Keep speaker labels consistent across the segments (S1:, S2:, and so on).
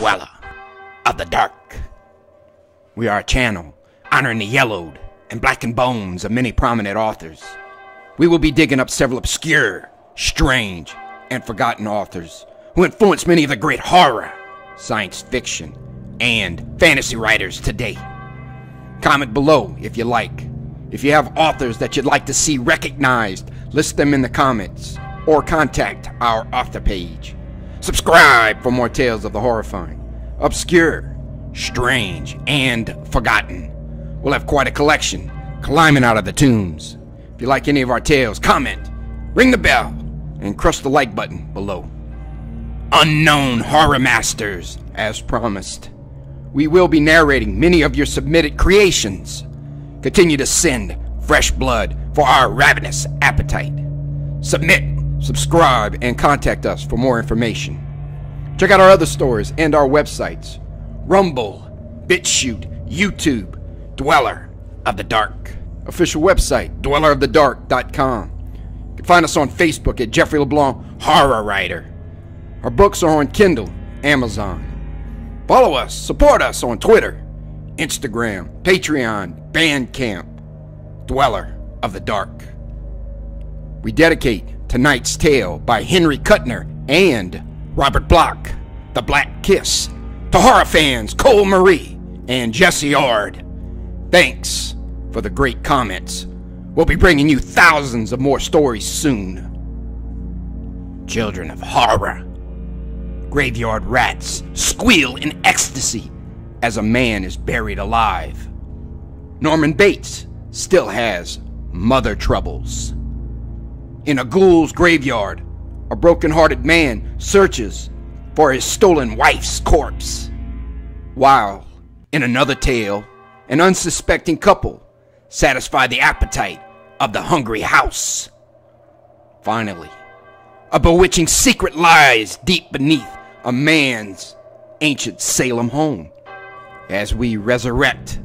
S1: Dweller of the Dark. We are a channel honoring the yellowed and blackened bones of many prominent authors. We will be digging up several obscure, strange, and forgotten authors who influenced many of the great horror, science fiction, and fantasy writers today. Comment below if you like. If you have authors that you'd like to see recognized, list them in the comments or contact our author page. Subscribe for more tales of the horrifying, obscure, strange, and forgotten. We'll have quite a collection climbing out of the tombs. If you like any of our tales, comment, ring the bell, and crush the like button below. Unknown Horror Masters, as promised. We will be narrating many of your submitted creations. Continue to send fresh blood for our ravenous appetite. Submit, subscribe, and contact us for more information. Check out our other stories and our websites Rumble, BitChute, YouTube, Dweller of the Dark. Official website, dwellerofthedark.com. You can find us on Facebook at Jeffrey LeBlanc Horror Writer. Our books are on Kindle, Amazon. Follow us, support us on Twitter, Instagram, Patreon, Bandcamp, Dweller of the Dark. We dedicate tonight's tale by Henry Kuttner and Robert Bloch, The Black Kiss, to horror fans Cole Marie and Jesse Ard. Thanks for the great comments. We'll be bringing you thousands of more stories soon. Children of horror. Graveyard rats squeal in ecstasy as a man is buried alive. Norman Bates still has mother troubles. In a ghoul's graveyard, a broken-hearted man searches for his stolen wife's corpse. While, in another tale, an unsuspecting couple satisfy the appetite of the hungry house. Finally, a bewitching secret lies deep beneath a man's ancient Salem home. As we resurrect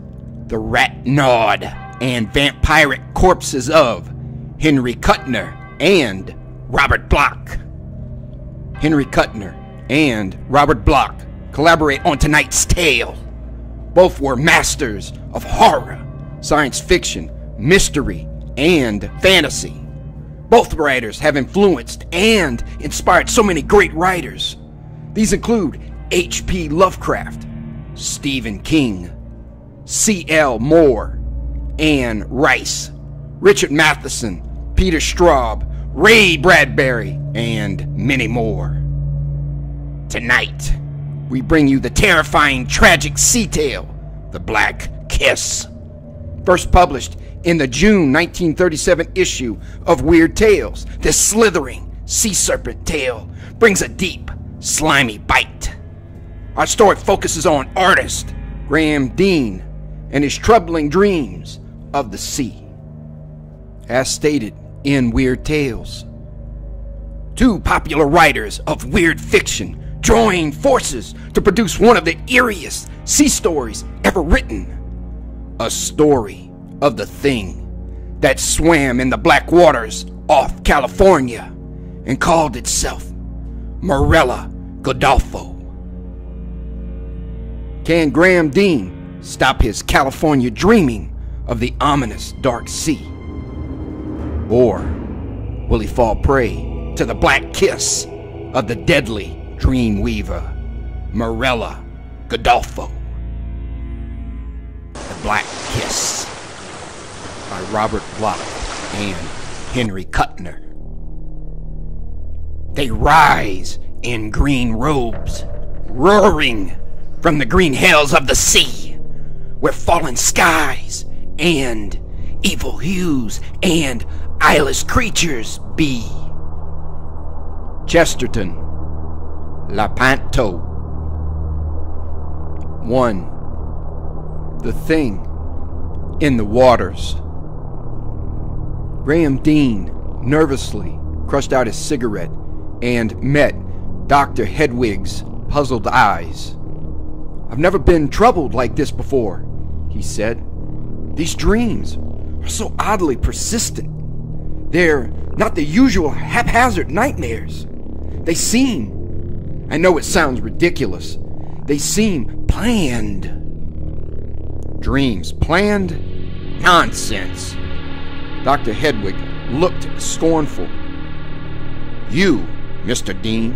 S1: the rat gnawed and vampiric corpses of Henry Kuttner and Robert Bloch. Henry Kuttner and Robert Bloch collaborate on tonight's tale. Both were masters of horror, science fiction, mystery, and fantasy. Both writers have influenced and inspired so many great writers. These include H.P. Lovecraft, Stephen King, C.L. Moore, Anne Rice, Richard Matheson, Peter Straub, Ray Bradbury, and many more. Tonight, we bring you the terrifying, tragic sea tale, The Black Kiss. First published in the June 1937 issue of Weird Tales, this slithering sea serpent tale brings a deep, slimy bite. Our story focuses on artist Graham Dean and his troubling dreams of the sea. As stated in Weird Tales, two popular writers of weird fiction join forces to produce one of the eeriest sea stories ever written. A story of the thing that swam in the black waters off California and called itself Morella Godolfo. Can Graham Dean stop his California dreaming of the ominous dark sea? Or will he fall prey to the black kiss of the deadly dream weaver, Morella Godolfo? The Black Kiss by Robert Bloch and Henry Kuttner. They rise in green robes, roaring from the green hells of the sea, where fallen skies and evil hues and eyeless creatures be. Chesterton, Lepanto. 1. The Thing in the Waters. Graham Dean nervously crushed out his cigarette and met Dr. Hedwig's puzzled eyes. I've never been troubled like this before, he said. These dreams are so oddly persistent. They're not the usual haphazard nightmares. They seem, I know it sounds ridiculous, they seem planned. Dreams planned? Nonsense. Dr. Hedwig looked scornful. You, Mr. Dean,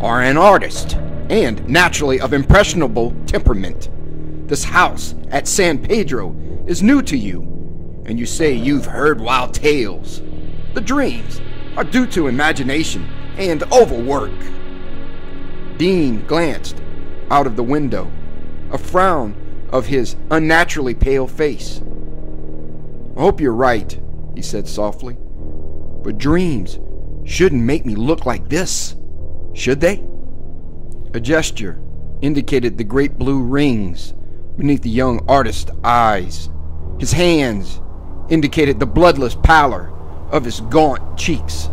S1: are an artist and naturally of impressionable temperament. This house at San Pedro is new to you, and you say you've heard wild tales. The dreams are due to imagination and overwork. Dean glanced out of the window, a frown of his unnaturally pale face. I hope you're right, he said softly. But dreams shouldn't make me look like this, should they? A gesture indicated the great blue rings beneath the young artist's eyes. His hands indicated the bloodless pallor of his gaunt cheeks.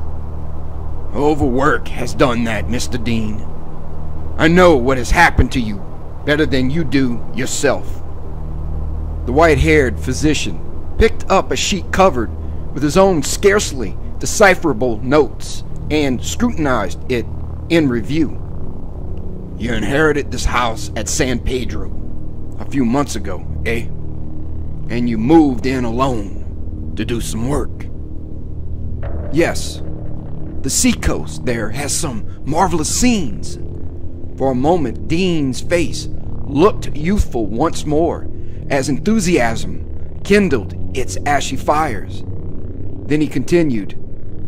S1: Overwork has done that, Mr. Dean. I know what has happened to you better than you do yourself. The white haired physician picked up a sheet covered with his own scarcely decipherable notes and scrutinized it in review. You inherited this house at San Pedro a few months ago, eh? And you moved in alone to do some work. Yes, the seacoast there has some marvelous scenes. For a moment, Dean's face looked youthful once more as enthusiasm kindled its ashy fires. Then he continued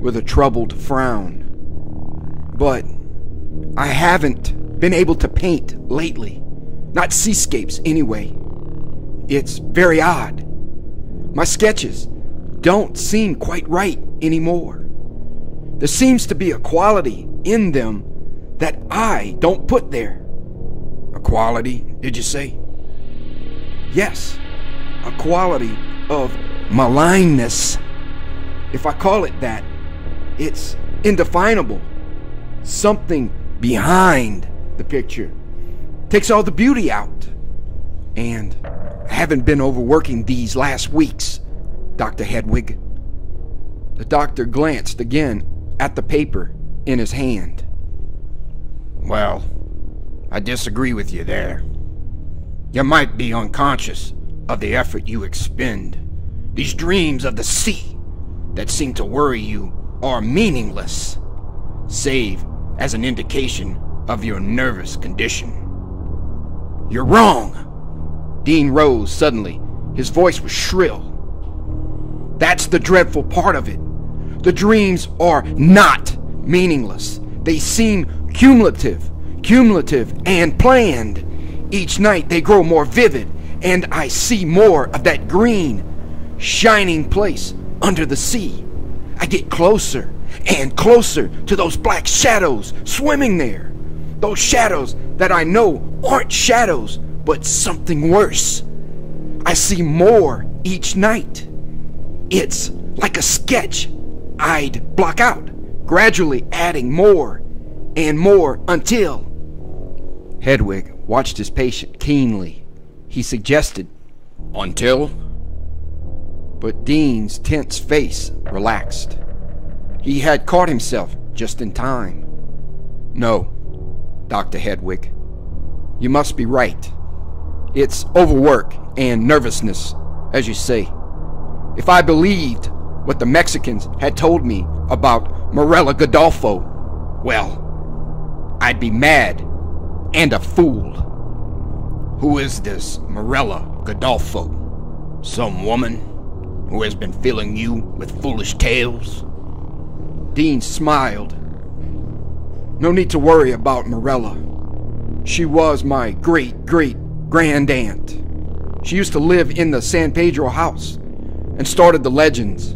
S1: with a troubled frown. But I haven't been able to paint lately. Not seascapes, anyway. It's very odd. My sketches don't seem quite right anymore. There seems to be a quality in them that I don't put there. A quality, did you say? Yes, a quality of malignness. If I call it that, it's indefinable. Something behind the picture takes all the beauty out. And I haven't been overworking these last weeks, Dr. Hedwig. The doctor glanced again at the paper in his hand. Well, I disagree with you there. You might be unconscious of the effort you expend. These dreams of the sea that seem to worry you are meaningless, save as an indication of your nervous condition. You're wrong! Dean rose suddenly. His voice was shrill. That's the dreadful part of it. The dreams are not meaningless. They seem cumulative, cumulative, and planned. Each night they grow more vivid, and I see more of that green, shining place under the sea. I get closer and closer to those black shadows swimming there. Those shadows that I know aren't shadows, but something worse. I see more each night. It's like a sketch I'd block out, gradually adding more and more until. Hedwig watched his patient keenly. He suggested, Until? But Dean's tense face relaxed. He had caught himself just in time. No, Dr. Hedwig, you must be right. It's overwork and nervousness, as you say. If I believed what the Mexicans had told me about Morella Godolfo, well, I'd be mad and a fool. Who is this Morella Godolfo? Some woman who has been filling you with foolish tales? Dean smiled. No need to worry about Morella. She was my great great grand aunt. She used to live in the San Pedro house and started the legends.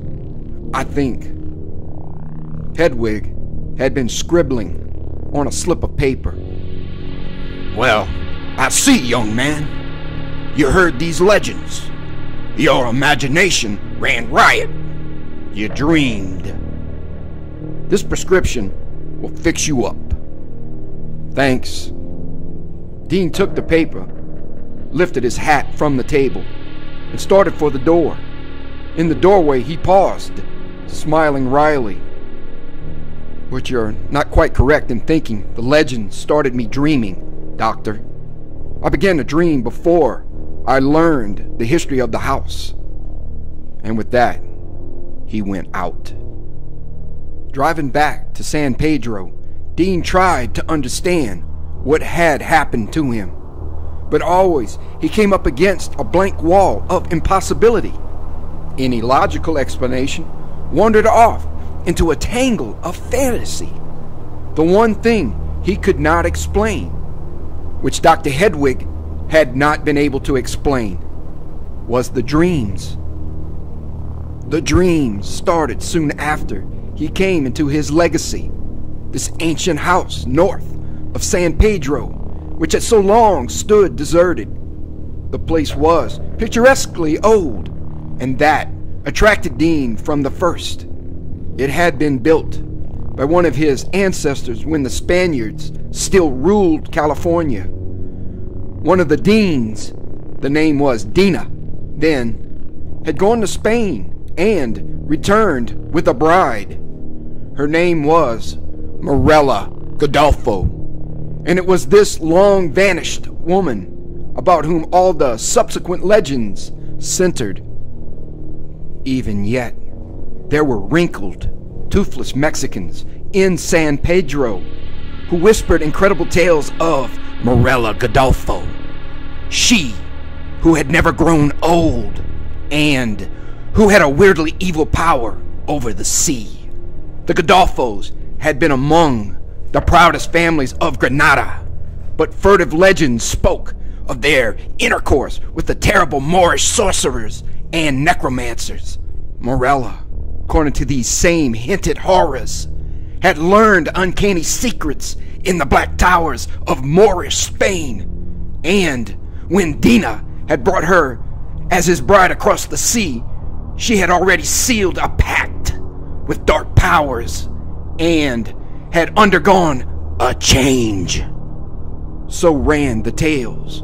S1: I think. Hedwig had been scribbling on a slip of paper. Well, I see, young man. You heard these legends. Your imagination ran riot. You dreamed. This prescription will fix you up. Thanks. Dean took the paper, lifted his hat from the table, and started for the door. In the doorway, he paused smiling wryly. But you're not quite correct in thinking the legend started me dreaming, Doctor. I began to dream before I learned the history of the house. And with that, he went out. Driving back to San Pedro, Dean tried to understand what had happened to him. But always he came up against a blank wall of impossibility. Any logical explanation wandered off into a tangle of fantasy. The one thing he could not explain, which Dr. Hedwig had not been able to explain, was the dreams. The dreams started soon after he came into his legacy, this ancient house north of San Pedro, which had so long stood deserted. The place was picturesquely old, and that attracted Dean from the first. It had been built by one of his ancestors when the Spaniards still ruled California. One of the deans, the name was Dina, then, had gone to Spain and returned with a bride. Her name was Morella Godolfo, and it was this long vanished woman about whom all the subsequent legends centered. Even yet, there were wrinkled, toothless Mexicans in San Pedro who whispered incredible tales of Morella Godolfo. She, who had never grown old, and who had a weirdly evil power over the sea. The Godolfos had been among the proudest families of Granada, but furtive legends spoke of their intercourse with the terrible Moorish sorcerers and necromancers. Morella, according to these same hinted horrors, had learned uncanny secrets in the Black Towers of Moorish Spain. And when Dina had brought her as his bride across the sea, she had already sealed a pact with dark powers and had undergone a change. So ran the tales,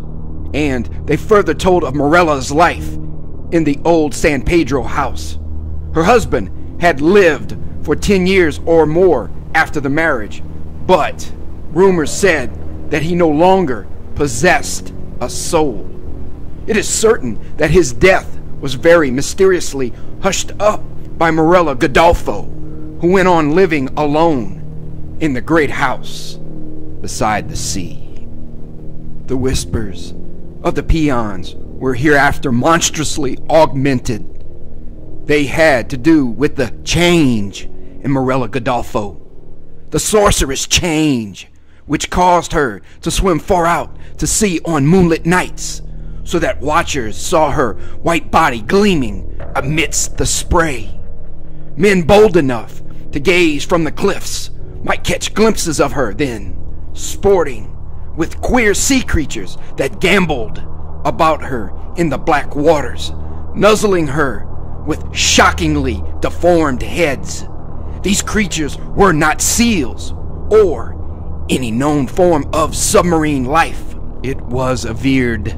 S1: and they further told of Morella's life in the old San Pedro house. Her husband had lived for 10 years or more after the marriage, but rumors said that he no longer possessed a soul. It is certain that his death was very mysteriously hushed up by Morella Godolfo, who went on living alone in the great house beside the sea. The whispers of the peons were hereafter monstrously augmented. They had to do with the change in Morella Godolfo, the sorceress change, which caused her to swim far out to sea on moonlit nights, so that watchers saw her white body gleaming amidst the spray. Men bold enough to gaze from the cliffs might catch glimpses of her then, sporting with queer sea creatures that gamboled about her in the black waters, nuzzling her with shockingly deformed heads. These creatures were not seals or any known form of submarine life. It was averred,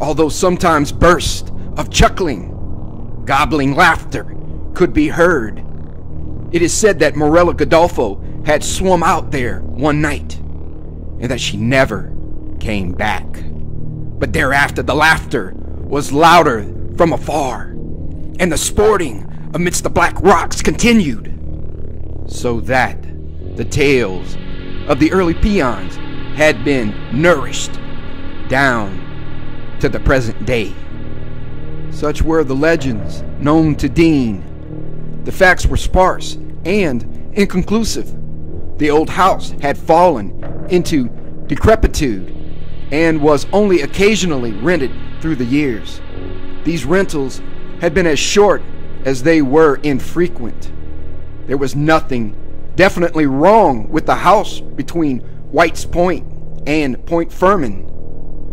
S1: although sometimes bursts of chuckling, gobbling laughter could be heard. It is said that Morella Godolfo had swum out there one night and that she never came back. But thereafter the laughter was louder from afar, and the sporting amidst the black rocks continued. So that the tales of the early peons had been nourished down to the present day. Such were the legends known to Dean. The facts were sparse and inconclusive. The old house had fallen into decrepitude and was only occasionally rented through the years. These rentals had been as short as they were infrequent. There was nothing definitely wrong with the house between White's Point and Point Fermin,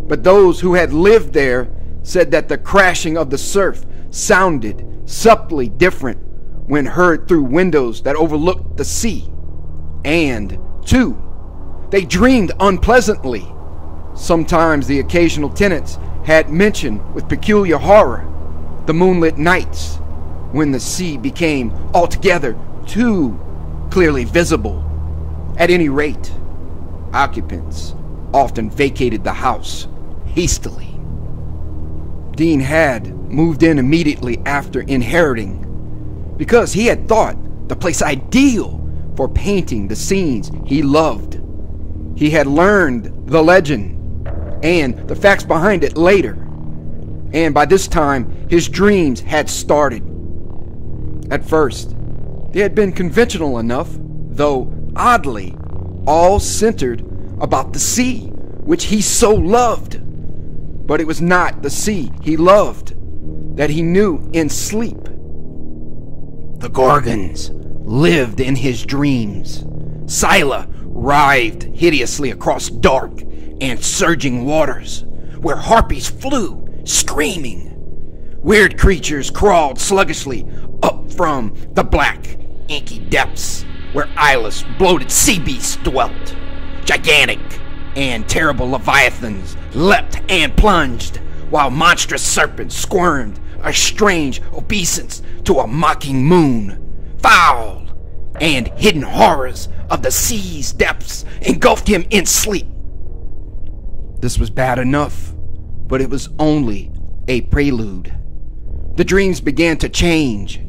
S1: but those who had lived there said that the crashing of the surf sounded subtly different when heard through windows that overlooked the sea. And, two, they dreamed unpleasantly. Sometimes the occasional tenants had mentioned with peculiar horror the moonlit nights when the sea became altogether too clearly visible. At any rate, occupants often vacated the house hastily. Dean had moved in immediately after inheriting because he had thought the place ideal for painting the scenes he loved. He had learned the legend and the facts behind it later, and by this time his dreams had started. At first, they had been conventional enough, though oddly, all centered about the sea, which he so loved. But it was not the sea he loved, that he knew in sleep. The Gorgons lived in his dreams. Scylla writhed hideously across dark and surging waters, where harpies flew, screaming. Weird creatures crawled sluggishly up from the black, inky depths where eyeless, bloated sea beasts dwelt. Gigantic and terrible leviathans leapt and plunged, while monstrous serpents squirmed a strange obeisance to a mocking moon. Foul and hidden horrors of the sea's depths engulfed him in sleep. This was bad enough, but it was only a prelude. The dreams began to change.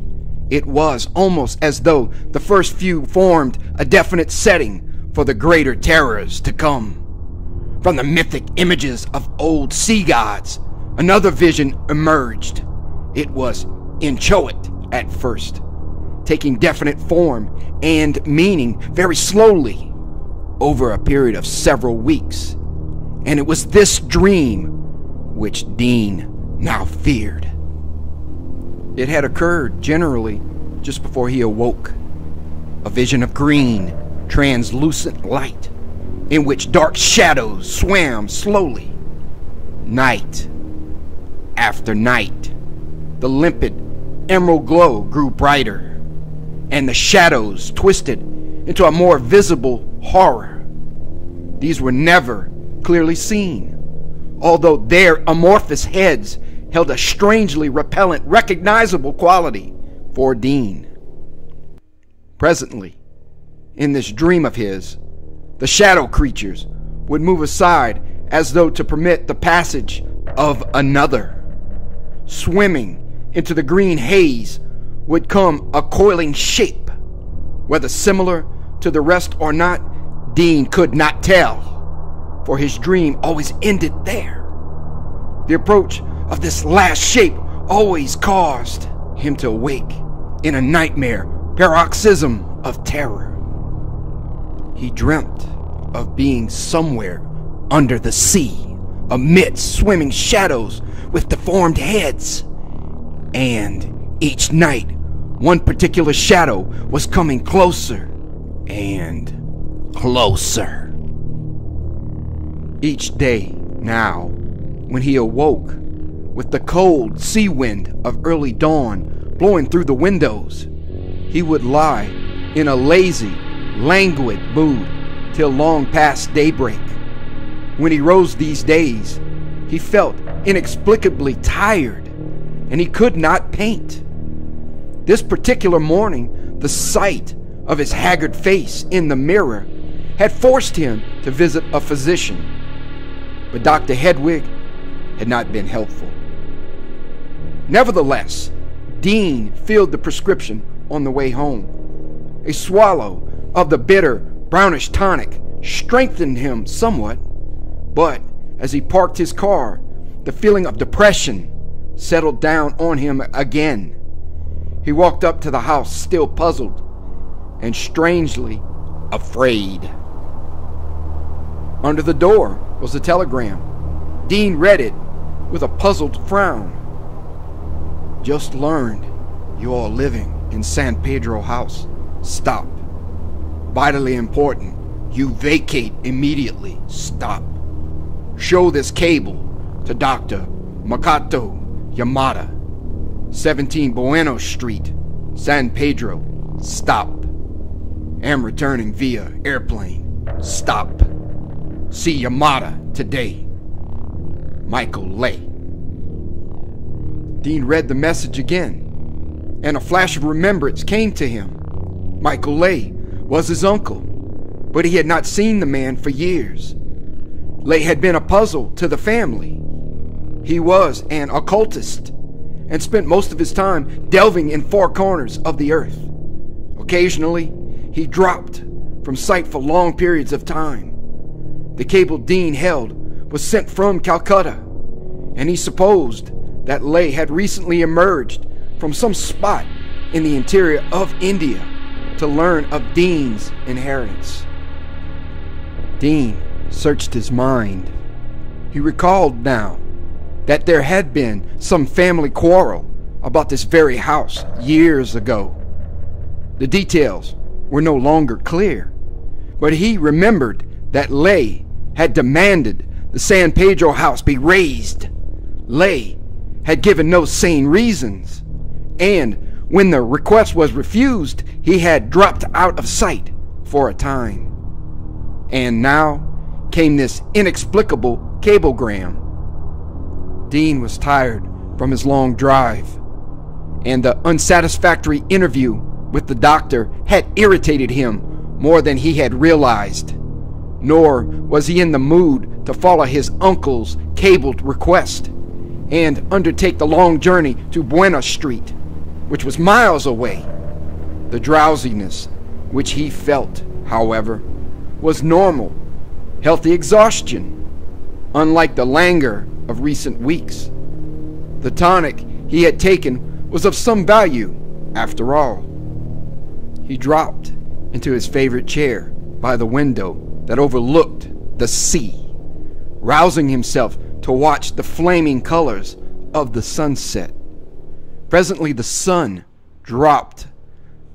S1: It was almost as though the first few formed a definite setting for the greater terrors to come. From the mythic images of old sea gods, another vision emerged. It was inchoate at first, taking definite form and meaning very slowly over a period of several weeks. And it was this dream which Dean now feared. It had occurred generally just before he awoke. A vision of green, translucent light in which dark shadows swam slowly. Night after night, the limpid emerald glow grew brighter, and the shadows twisted into a more visible horror. These were never clearly seen, although their amorphous heads held a strangely repellent, recognizable quality for Dean. Presently, in this dream of his, the shadow creatures would move aside as though to permit the passage of another. Swimming into the green haze would come a coiling shape. Whether similar to the rest or not, Dean could not tell, for his dream always ended there. The approach of this last shape always caused him to awake in a nightmare paroxysm of terror. He dreamt of being somewhere under the sea, amidst swimming shadows with deformed heads and each night, one particular shadow was coming closer and closer. Each day, now, when he awoke, with the cold sea wind of early dawn blowing through the windows, he would lie in a lazy, languid mood till long past daybreak. When he rose these days, he felt inexplicably tired and he could not paint. This particular morning, the sight of his haggard face in the mirror had forced him to visit a physician. But Dr. Hedwig had not been helpful. Nevertheless, Dean filled the prescription on the way home. A swallow of the bitter, brownish tonic strengthened him somewhat, but as he parked his car, the feeling of depression settled down on him again. He walked up to the house, still puzzled and strangely afraid. Under the door was the telegram. Dean read it with a puzzled frown. Just learned you are living in San Pedro House. Stop. Vitally important. You vacate immediately. Stop. Show this cable to Dr. Makoto Yamada, 17 Bueno Street, San Pedro. Stop. Am returning via airplane. Stop. See Yamada today. Michael Lay. Dean read the message again, and a flash of remembrance came to him. Michael Lay was his uncle, but he had not seen the man for years. Lay had been a puzzle to the family. He was an occultist and spent most of his time delving in far corners of the earth. Occasionally, he dropped from sight for long periods of time. The cable Dean held was sent from Calcutta, and he supposed that Lay had recently emerged from some spot in the interior of India to learn of Dean's inheritance. Dean searched his mind. He recalled now that there had been some family quarrel about this very house years ago. The details were no longer clear, but he remembered that Lay had demanded the San Pedro house be razed. Lay had given no sane reasons, and when the request was refused, he had dropped out of sight for a time. And now came this inexplicable cablegram. Dean was tired from his long drive, and the unsatisfactory interview with the doctor had irritated him more than he had realized. Nor was he in the mood to follow his uncle's cabled request and undertake the long journey to Buena Street, which was miles away. The drowsiness which he felt, however, was normal, healthy exhaustion, unlike the languor of recent weeks. The tonic he had taken was of some value, after all. He dropped into his favorite chair by the window that overlooked the sea, rousing himself to watch the flaming colors of the sunset. Presently, the sun dropped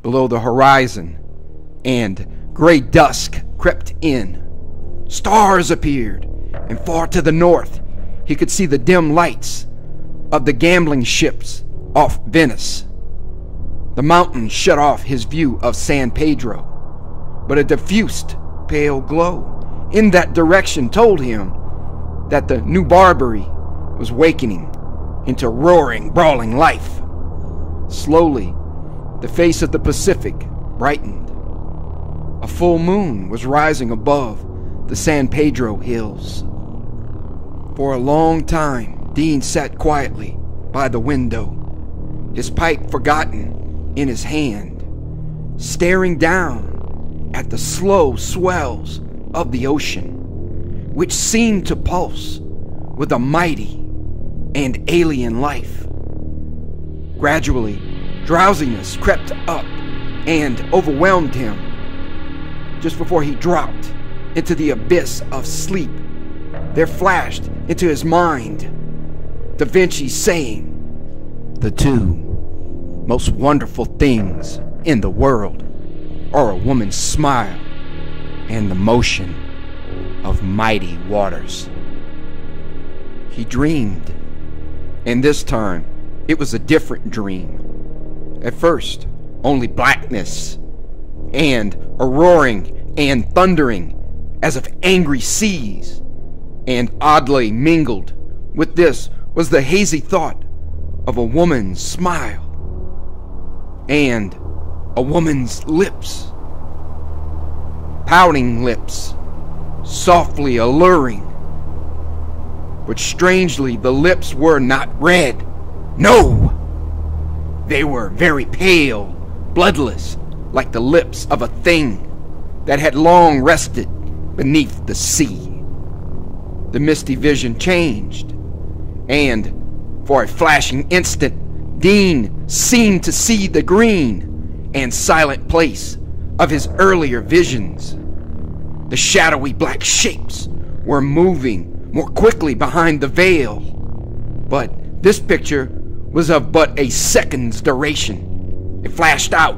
S1: below the horizon, and gray dusk crept in. Stars appeared, and far to the north, he could see the dim lights of the gambling ships off Venice. The mountains shut off his view of San Pedro, but a diffused pale glow in that direction told him that the New Barbary was wakening into roaring, brawling life. Slowly, the face of the Pacific brightened. A full moon was rising above the San Pedro hills. For a long time, Dean sat quietly by the window, his pipe forgotten in his hand, staring down at the slow swells of the ocean, which seemed to pulse with a mighty and alien life. Gradually, drowsiness crept up and overwhelmed him just before he dropped into the abyss of sleep there flashed into his mind Da Vinci saying, The two most wonderful things in the world are a woman's smile and the motion of mighty waters. He dreamed, and this time it was a different dream. At first, only blackness and a roaring and thundering as of angry seas and oddly mingled with this was the hazy thought of a woman's smile and a woman's lips. Pouting lips, softly alluring. But strangely, the lips were not red. No! They were very pale, bloodless, like the lips of a thing that had long rested beneath the sea the misty vision changed, and for a flashing instant, Dean seemed to see the green and silent place of his earlier visions. The shadowy black shapes were moving more quickly behind the veil, but this picture was of but a second's duration. It flashed out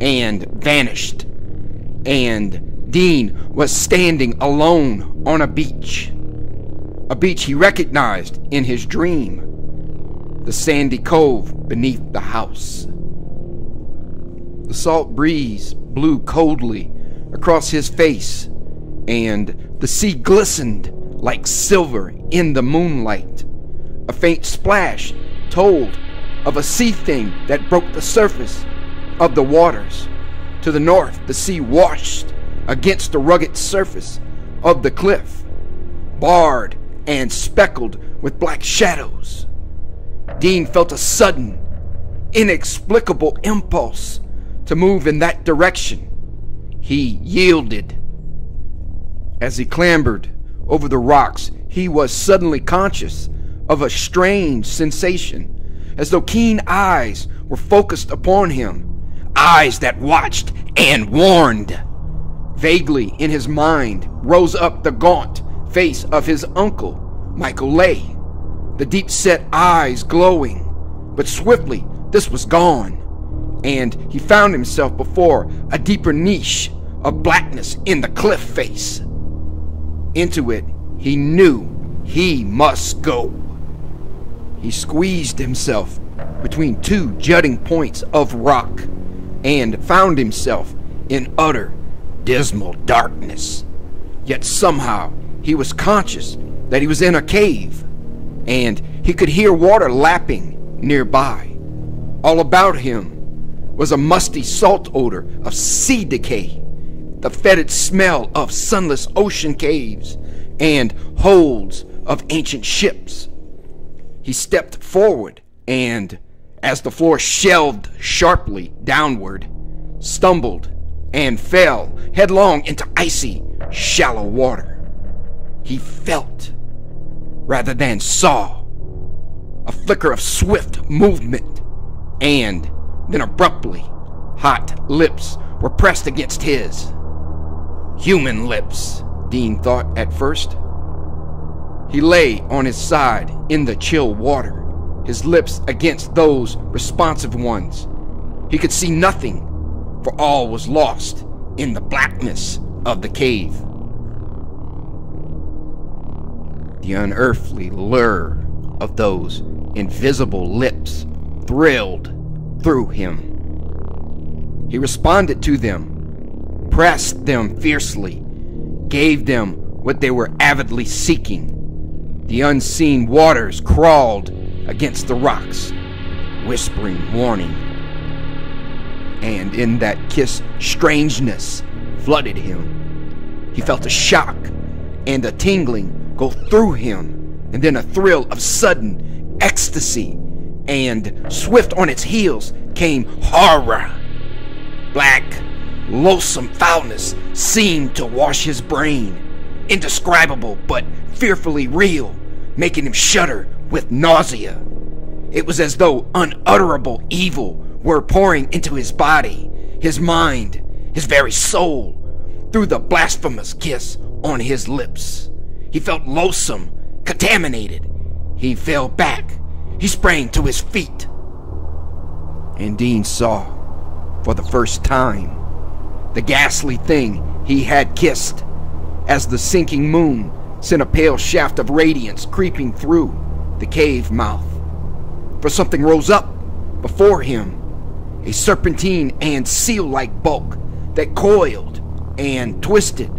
S1: and vanished, and Dean was standing alone on a beach a beach he recognized in his dream the sandy cove beneath the house. The salt breeze blew coldly across his face, and the sea glistened like silver in the moonlight. A faint splash told of a sea thing that broke the surface of the waters. To the north, the sea washed against the rugged surface of the cliff barred and speckled with black shadows. Dean felt a sudden, inexplicable impulse to move in that direction. He yielded. As he clambered over the rocks, he was suddenly conscious of a strange sensation, as though keen eyes were focused upon him, eyes that watched and warned. Vaguely in his mind rose up the gaunt face of his uncle, Michael Lay, the deep set eyes glowing. But swiftly this was gone, and he found himself before a deeper niche of blackness in the cliff face. Into it he knew he must go. He squeezed himself between two jutting points of rock and found himself in utter, dismal darkness. Yet somehow he was conscious that he was in a cave, and he could hear water lapping nearby. All about him was a musty salt odor of sea decay, the fetid smell of sunless ocean caves, and holds of ancient ships. He stepped forward and, as the floor shelved sharply downward, stumbled and fell headlong into icy, shallow water. He felt, rather than saw, a flicker of swift movement, and then abruptly, hot lips were pressed against his. Human lips, Dean thought at first. He lay on his side in the chill water, his lips against those responsive ones. He could see nothing, for all was lost in the blackness of the cave. The unearthly lure of those invisible lips thrilled through him. He responded to them, pressed them fiercely, gave them what they were avidly seeking the unseen waters crawled against the rocks, whispering warning. And in that kiss, strangeness flooded him. He felt a shock and a tingling go through him, and then a thrill of sudden ecstasy, and swift on its heels came horror. Black, loathsome foulness seemed to wash his brain indescribable but fearfully real, making him shudder with nausea. It was as though unutterable evil were pouring into his body, his mind, his very soul, through the blasphemous kiss on his lips. He felt loathsome, contaminated. He fell back. He sprang to his feet. And Dean saw, for the first time, the ghastly thing he had kissed as the sinking moon sent a pale shaft of radiance creeping through the cave mouth. For something rose up before him, a serpentine and seal like bulk that coiled and twisted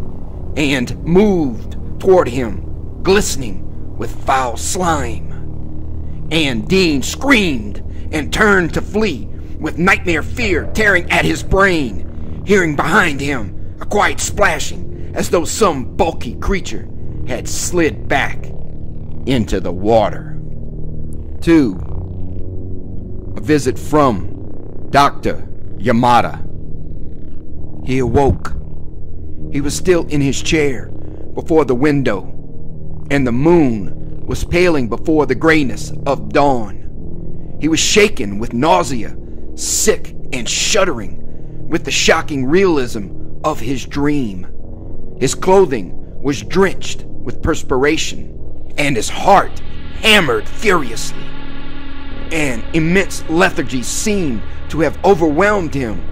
S1: and moved toward him, glistening with foul slime. And Dean screamed and turned to flee with nightmare fear tearing at his brain, hearing behind him a quiet splashing as though some bulky creature had slid back into the water. 2. A visit from Dr. Yamada. He awoke. He was still in his chair before the window, and the moon was paling before the grayness of dawn. He was shaken with nausea, sick and shuddering with the shocking realism of his dream. His clothing was drenched with perspiration, and his heart hammered furiously. An immense lethargy seemed to have overwhelmed him,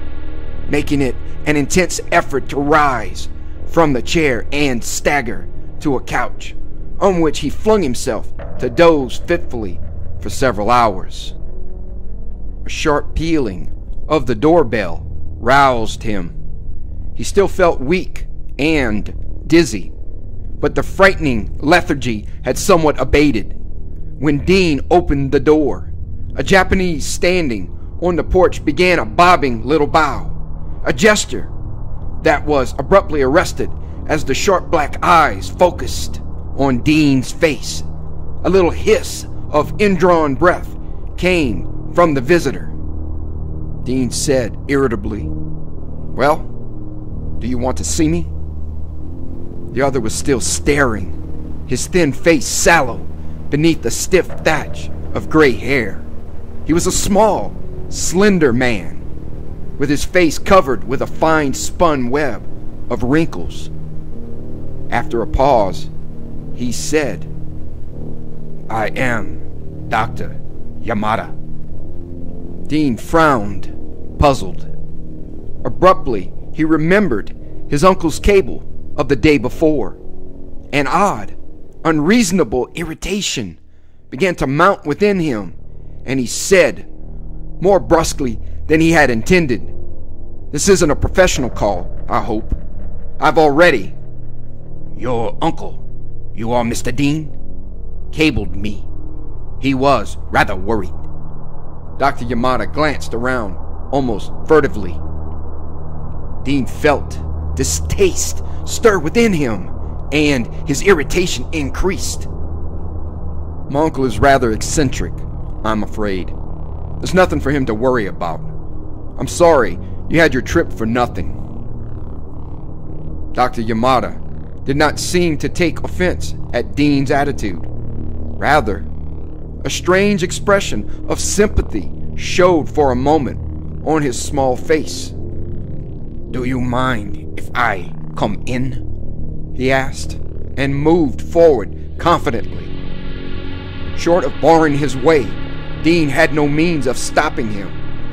S1: making it an intense effort to rise from the chair and stagger to a couch, on which he flung himself to doze fitfully for several hours. A sharp pealing of the doorbell roused him. He still felt weak and dizzy, but the frightening lethargy had somewhat abated. When Dean opened the door, a Japanese standing on the porch began a bobbing little bow, a gesture that was abruptly arrested as the sharp black eyes focused on Dean's face. A little hiss of indrawn breath came from the visitor. Dean said irritably, Well, do you want to see me? The other was still staring, his thin face sallow beneath the stiff thatch of gray hair. He was a small, slender man, with his face covered with a fine spun web of wrinkles. After a pause, he said, I am Dr. Yamada. Dean frowned, puzzled. Abruptly, he remembered his uncle's cable of the day before. An odd, unreasonable irritation began to mount within him, and he said, more brusquely than he had intended, This isn't a professional call, I hope. I've already. Your uncle, you are Mr. Dean, cabled me. He was rather worried. Dr. Yamada glanced around almost furtively. Dean felt distaste stir within him, and his irritation increased. My uncle is rather eccentric, I'm afraid. There's nothing for him to worry about. I'm sorry you had your trip for nothing. Dr. Yamada did not seem to take offense at Dean's attitude. Rather, a strange expression of sympathy showed for a moment on his small face. Do you mind if I come in? He asked, and moved forward confidently. Short of barring his way, Dean had no means of stopping him,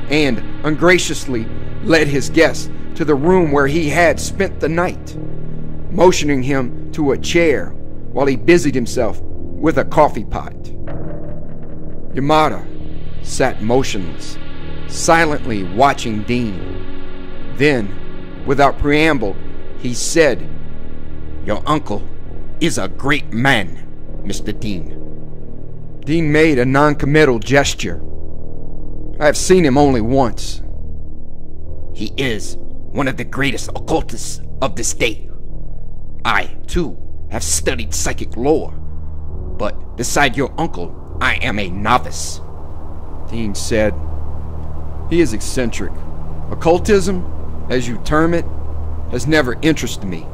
S1: and ungraciously led his guest to the room where he had spent the night, motioning him to a chair while he busied himself with a coffee pot. Yamada sat motionless, silently watching Dean. Then, without preamble, he said, Your uncle is a great man, Mr. Dean. Dean made a noncommittal gesture. I have seen him only once. He is one of the greatest occultists of this day. I, too, have studied psychic lore, but beside your uncle, I am a novice. Dean said, He is eccentric. Occultism, as you term it, has never interested me.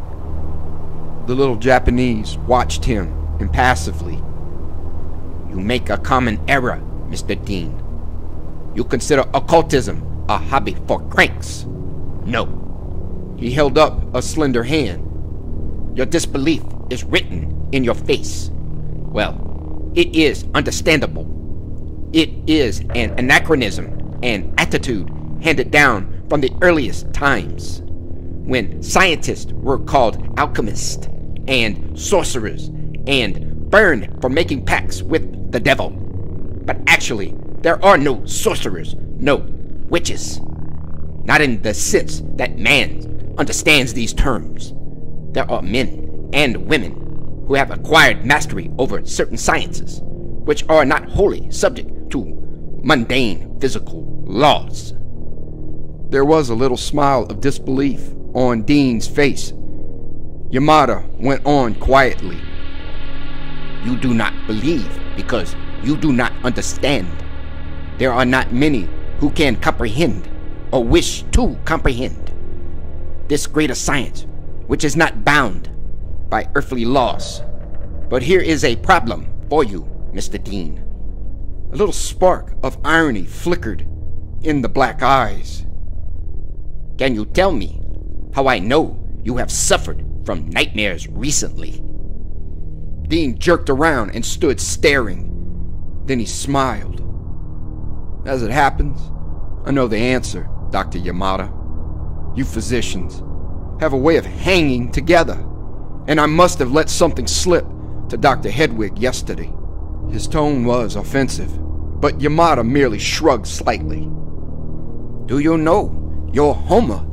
S1: The little Japanese watched him impassively. You make a common error, Mr. Dean. You consider occultism a hobby for cranks. No. He held up a slender hand. Your disbelief is written in your face. Well, it is understandable. It is an anachronism an attitude handed down from the earliest times, when scientists were called alchemists and sorcerers and burned for making pacts with the devil. But actually, there are no sorcerers, no witches. Not in the sense that man understands these terms. There are men and women who have acquired mastery over certain sciences, which are not wholly subject to mundane physical laws. There was a little smile of disbelief on Dean's face. Yamada went on quietly. You do not believe because you do not understand. There are not many who can comprehend or wish to comprehend this greater science, which is not bound by earthly laws. But here is a problem for you, Mr. Dean. A little spark of irony flickered in the black eyes. Can you tell me how I know you have suffered from nightmares recently? Dean jerked around and stood staring. Then he smiled. As it happens, I know the answer, Dr. Yamada. You physicians have a way of hanging together and I must have let something slip to Dr. Hedwig yesterday. His tone was offensive, but Yamada merely shrugged slightly. Do you know your Homer?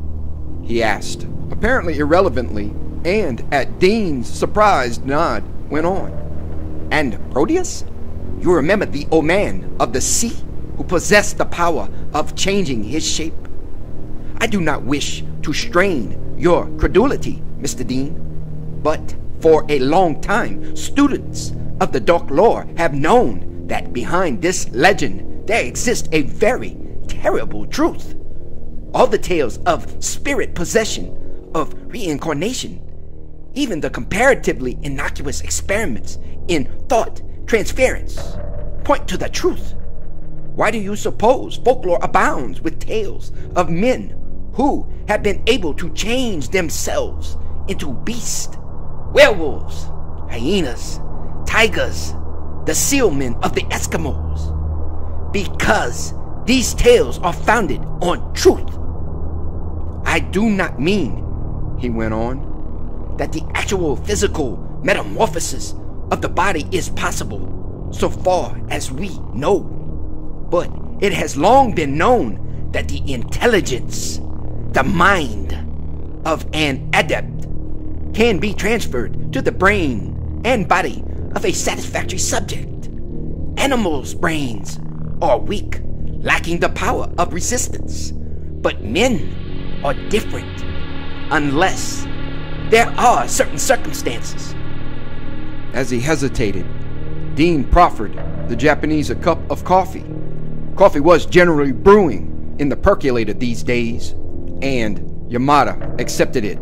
S1: he asked, apparently irrelevantly, and at Dean's surprised nod, went on. And Proteus? You remember the old man of the sea who possessed the power of changing his shape? I do not wish to strain your credulity, Mr. Dean, but For a long time, students of the dark lore have known that behind this legend there exists a very terrible truth. All the tales of spirit possession, of reincarnation, even the comparatively innocuous experiments in thought transference point to the truth. Why do you suppose folklore abounds with tales of men who have been able to change themselves into beasts, werewolves, hyenas, tigers, the sealmen of the Eskimos? Because these tales are founded on truth. I do not mean, he went on, that the actual physical metamorphosis of the body is possible so far as we know. But it has long been known that the intelligence, the mind of an adept can be transferred to the brain and body of a satisfactory subject. Animals' brains are weak, lacking the power of resistance. But men are different unless there are certain circumstances.
S2: As he hesitated, Dean proffered the Japanese a cup of coffee. Coffee was generally brewing in the percolator these days, and Yamada accepted it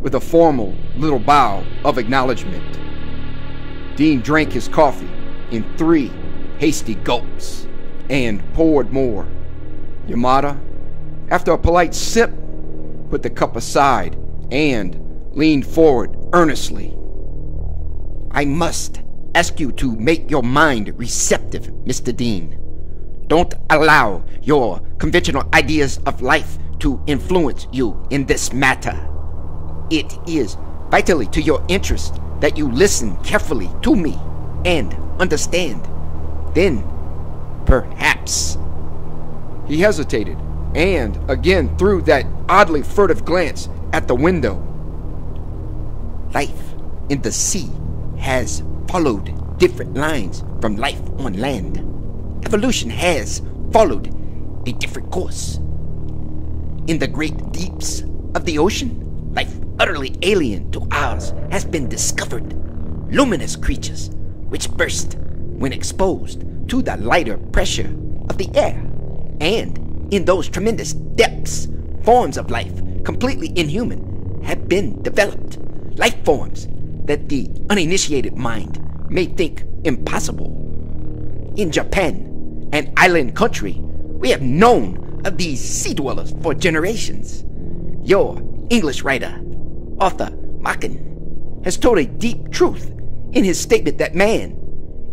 S2: with a formal little bow of acknowledgement. Dean drank his coffee in three hasty gulps and poured more. Yamada, after a polite sip, put the cup aside and leaned forward earnestly.
S1: I must ask you to make your mind receptive, Mr. Dean. Don't allow your conventional ideas of life to influence you in this matter. It is vitally to your interest that you listen carefully to me and understand. Then, perhaps.
S2: He hesitated and again threw that oddly furtive glance at the window.
S1: Life in the sea has followed different lines from life on land. Evolution has followed a different course. In the great deeps of the ocean, life utterly alien to ours has been discovered. Luminous creatures which burst when exposed to the lighter pressure of the air. And in those tremendous depths, forms of life, completely inhuman, have been developed. Life forms that the uninitiated mind may think impossible. In Japan, an island country, we have known of these sea dwellers for generations. Your English writer, Arthur Machen, has told a deep truth in his statement that man,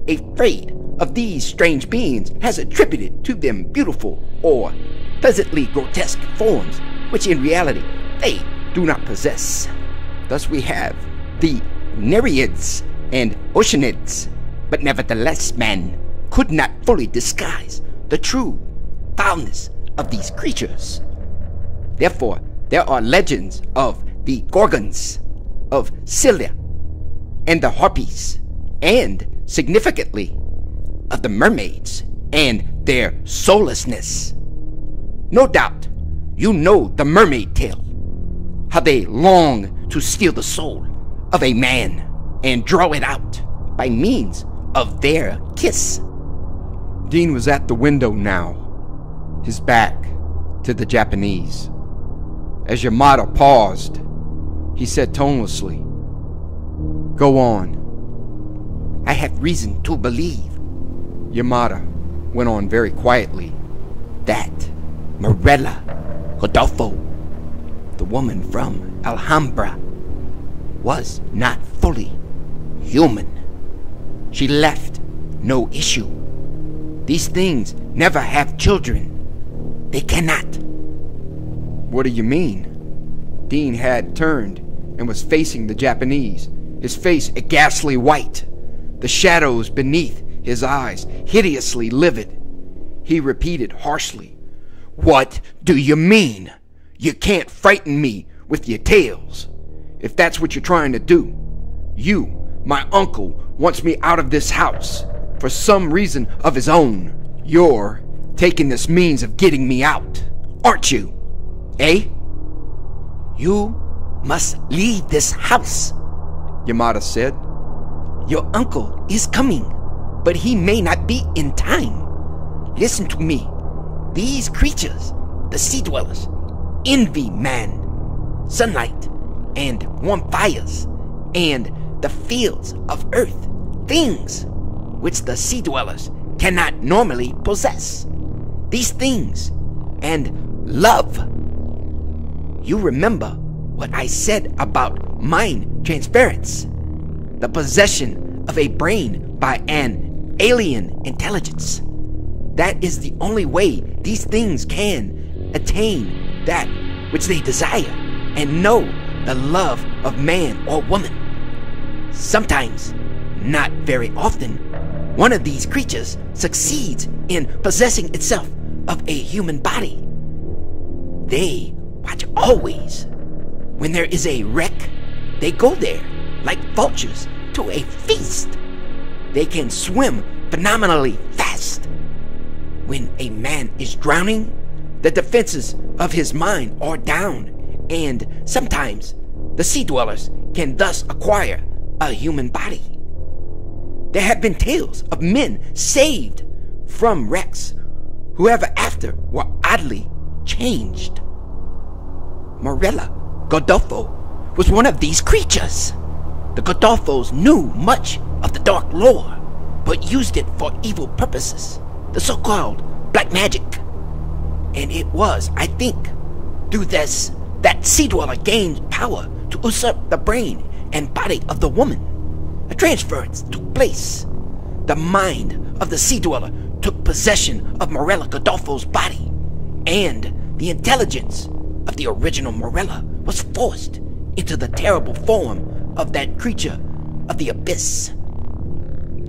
S1: afraid of these strange beings, has attributed to them beautiful or pleasantly grotesque forms, which in reality they do not possess. Thus we have the Nereids and Oceanids, but nevertheless man could not fully disguise the true foulness of these creatures. Therefore, there are legends of the Gorgons, of Scylla, and the Harpies, and, significantly, of the mermaids and their soullessness. No doubt, you know the mermaid tale. How they long to steal the soul of a man and draw it out by means of their kiss.
S2: Dean was at the window now, his back to the Japanese. As Yamada paused, he said tonelessly, Go on.
S1: I have reason to believe,
S2: Yamada went on very quietly,
S1: that Morella Godolfo, the woman from Alhambra, was not fully human. She left no issue. These things never have children. They cannot.
S2: What do you mean? Dean had turned and was facing the Japanese, his face a ghastly white, the shadows beneath his eyes hideously livid. He repeated harshly, What do you mean? You can't frighten me with your tales. If that's what you're trying to do, you, my uncle, wants me out of this house for some reason of his own. You're taking this means of getting me out, aren't you? Eh?
S1: You must leave this house.
S2: Yamada said.
S3: Your uncle is coming, but he may not be in time. Listen to me. These creatures, the sea dwellers, envy man, sunlight, and warm fires, and the fields of earth, things which the sea dwellers cannot normally possess. These things and love. You remember what I said about mind transference, the possession of a brain by an alien intelligence. That is the only way these things can attain that which they desire and know the love of man or woman. Sometimes, not very often, one of these creatures succeeds in possessing itself of a human body. They watch always. When there is a wreck, they go there like vultures to a feast. They can swim phenomenally fast. When a man is drowning, the defenses of his mind are down, and sometimes the sea dwellers can thus acquire a human body. There have been tales of men saved from wrecks who ever after were oddly changed. Morella Godolfo was one of these creatures. The Godolfos knew much of the dark lore, but used it for evil purposes, the so-called black magic. And it was, I think, through this that Sea Dweller gained power to usurp the brain and body of the woman. A transference took place. The mind of the Sea Dweller took possession of Morella Godolfo's body, and the intelligence of the original Morella was forced into the terrible form of that creature of the abyss.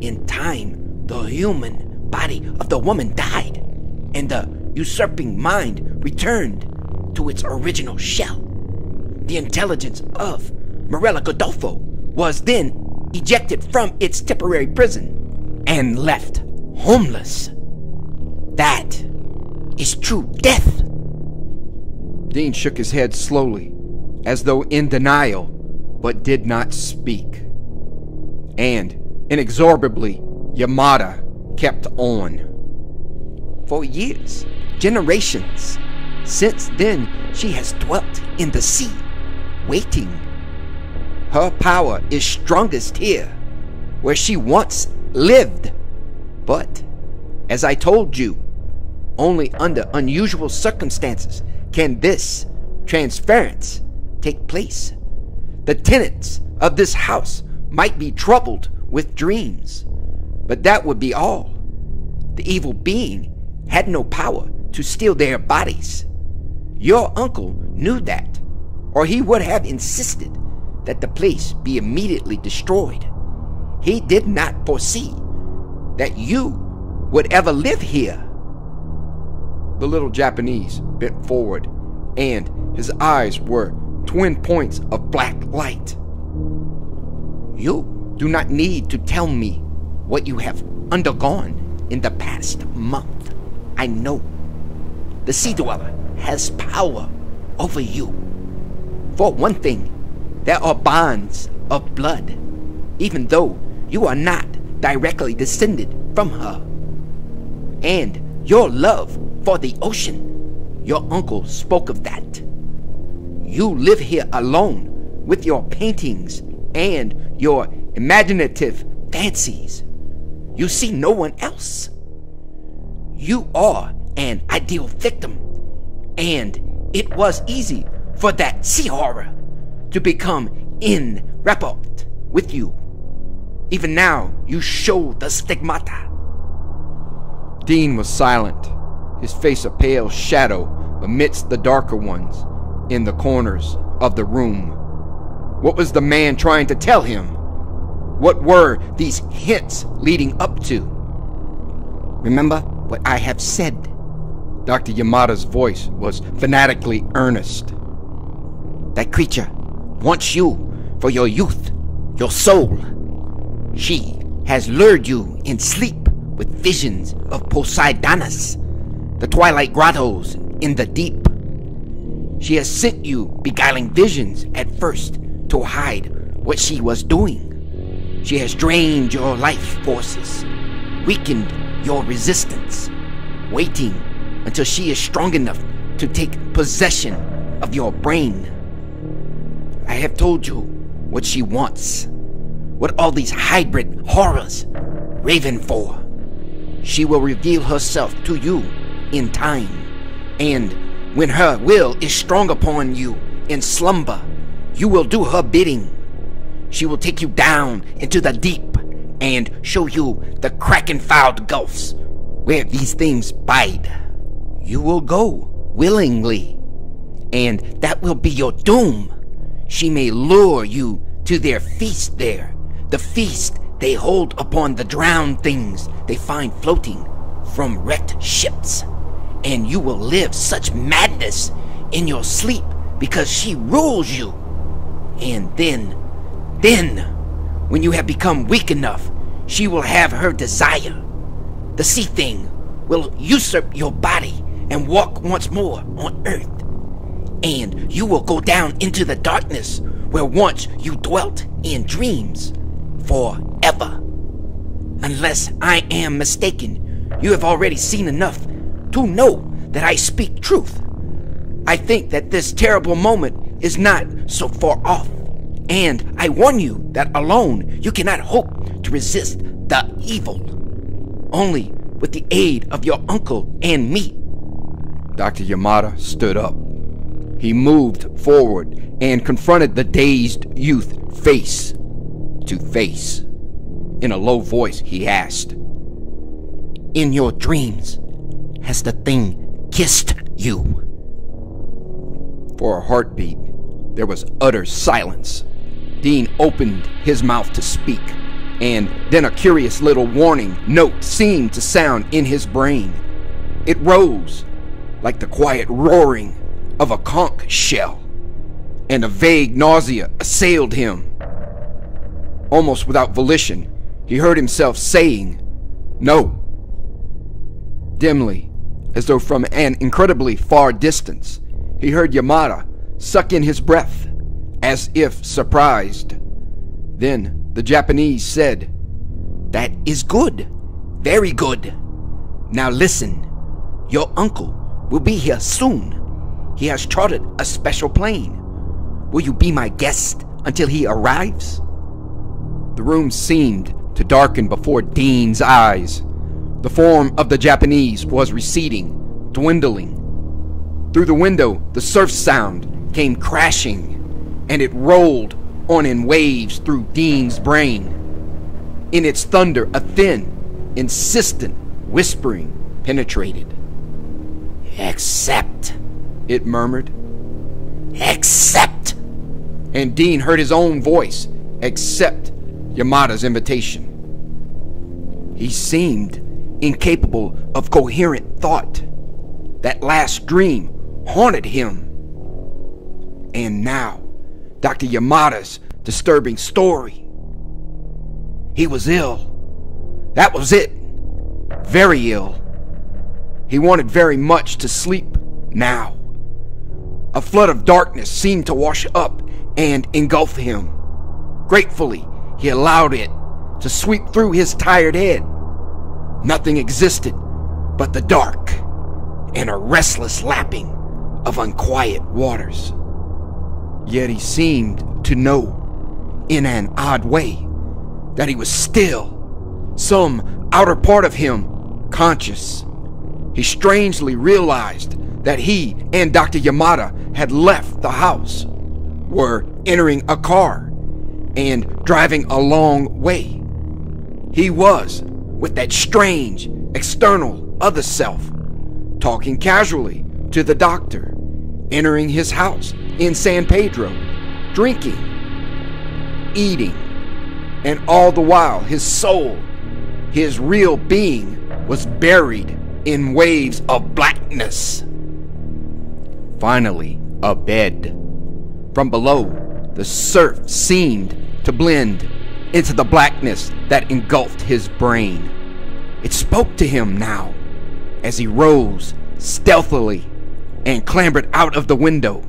S3: In time, the human body of the woman died, and the usurping mind returned to its original shell. The intelligence of Morella Godolfo was then ejected from its temporary prison and left homeless. That is true death.
S2: Dean shook his head slowly, as though in denial, but did not speak. And, inexorably, Yamada kept on.
S3: For years, generations, since then she has dwelt in the sea, waiting. Her power is strongest here, where she once lived. But, as I told you, only under unusual circumstances can this transference take place. The tenants of this house might be troubled with dreams, but that would be all. The evil being had no power to steal their bodies. Your uncle knew that, or he would have insisted that the place be immediately destroyed. He did not foresee that you would ever live here.
S2: The little Japanese bent forward, and his eyes were twin points of black light.
S3: You do not need to tell me what you have undergone in the past month. I know. The Sea Dweller has power over you. For one thing, there are bonds of blood, even though you are not directly descended from her. And your love for the ocean, your uncle spoke of that. You live here alone with your paintings and your imaginative fancies. You see no one else. You are an ideal victim, and it was easy for that sea horror to become in rapport with you. Even now, you show the stigmata.
S2: Dean was silent, his face a pale shadow amidst the darker ones in the corners of the room. What was the man trying to tell him? What were these hints leading up to?
S3: Remember what I have said.
S2: Dr. Yamada's voice was fanatically earnest.
S3: That creature wants you for your youth, your soul. She has lured you in sleep with visions of Poseidonis, the twilight grottos in the deep. She has sent you beguiling visions at first to hide what she was doing. She has drained your life forces, weakened your resistance, waiting until she is strong enough to take possession of your brain. I have told you what she wants, what all these hybrid horrors raven for. She will reveal herself to you in time, and when her will is strong upon you in slumber, you will do her bidding. She will take you down into the deep and show you the kraken fouled gulfs where these things bide. You will go willingly, and that will be your doom. She may lure you to their feast there, the feast they hold upon the drowned things they find floating from wrecked ships. And you will live such madness in your sleep because she rules you. And then, then, when you have become weak enough, she will have her desire. The sea thing will usurp your body and walk once more on earth. And you will go down into the darkness where once you dwelt in dreams forever. Unless I am mistaken, you have already seen enough to know that I speak truth. I think that this terrible moment is not so far off, and I warn you that alone you cannot hope to resist the evil. Only with the aid of your uncle and me.
S2: Dr. Yamada stood up. He moved forward and confronted the dazed youth face to face. In a low voice, he asked,
S3: In your dreams, has the thing kissed you?
S2: For a heartbeat, there was utter silence. Dean opened his mouth to speak, and then a curious little warning note seemed to sound in his brain. It rose like the quiet roaring of a conch shell, and a vague nausea assailed him. Almost without volition, he heard himself saying, No. Dimly, as though from an incredibly far distance, he heard Yamada suck in his breath, as if surprised. Then the Japanese said, That is good. Very good. Now listen. Your uncle will be here soon. He has chartered a special plane. Will you be my guest until he arrives? The room seemed to darken before Dean's eyes. The form of the Japanese was receding, dwindling. Through the window, the surf sound came crashing, and it rolled on in waves through Dean's brain. In its thunder, a thin, insistent whispering penetrated.
S3: Accept,
S2: It murmured,
S3: accept.
S2: and Dean heard his own voice accept Yamada's invitation. He seemed incapable of coherent thought. That last dream haunted him. And now, Dr. Yamada's disturbing story. He was ill. That was it. Very ill. He wanted very much to sleep now. A flood of darkness seemed to wash up and engulf him. Gratefully, he allowed it to sweep through his tired head. Nothing existed but the dark and a restless lapping of unquiet waters. Yet he seemed to know, in an odd way, that he was still, some outer part of him, conscious. He strangely realized that he and Dr. Yamada had left the house, were entering a car, and driving a long way. He was with that strange, external other self, talking casually to the doctor, entering his house in San Pedro, drinking, eating, and all the while his soul, his real being, was buried in waves of blackness. Finally, a bed. From below, the surf seemed to blend into the blackness that engulfed his brain. It spoke to him now as he rose stealthily and clambered out of the window.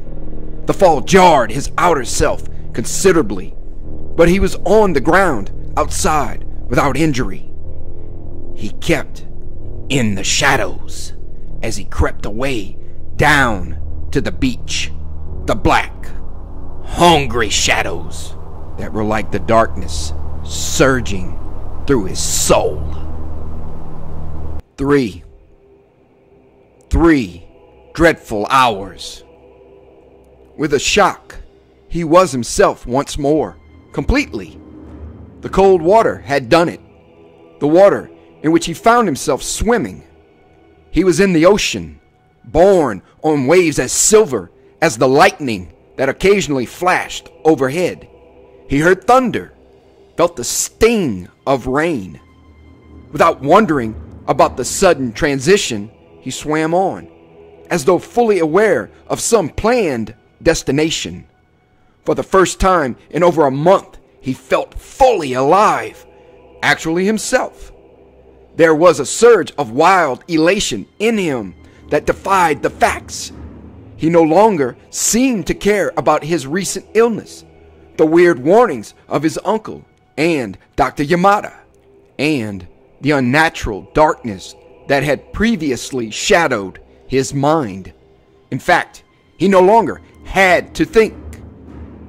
S2: The fall jarred his outer self considerably, but he was on the ground outside without injury. He kept in the shadows as he crept away down to the beach. The black, hungry shadows that were like the darkness surging through his soul. Three. Three dreadful hours. With a shock, he was himself once more, completely. The cold water had done it. The water in which he found himself swimming. He was in the ocean, borne on waves as silver as the lightning that occasionally flashed overhead. He heard thunder, felt the sting of rain. Without wondering about the sudden transition, he swam on, as though fully aware of some planned destination. For the first time in over a month, he felt fully alive, actually himself. There was a surge of wild elation in him that defied the facts. He no longer seemed to care about his recent illness, the weird warnings of his uncle and Dr. Yamada, and the unnatural darkness that had previously shadowed his mind. In fact, he no longer had to think.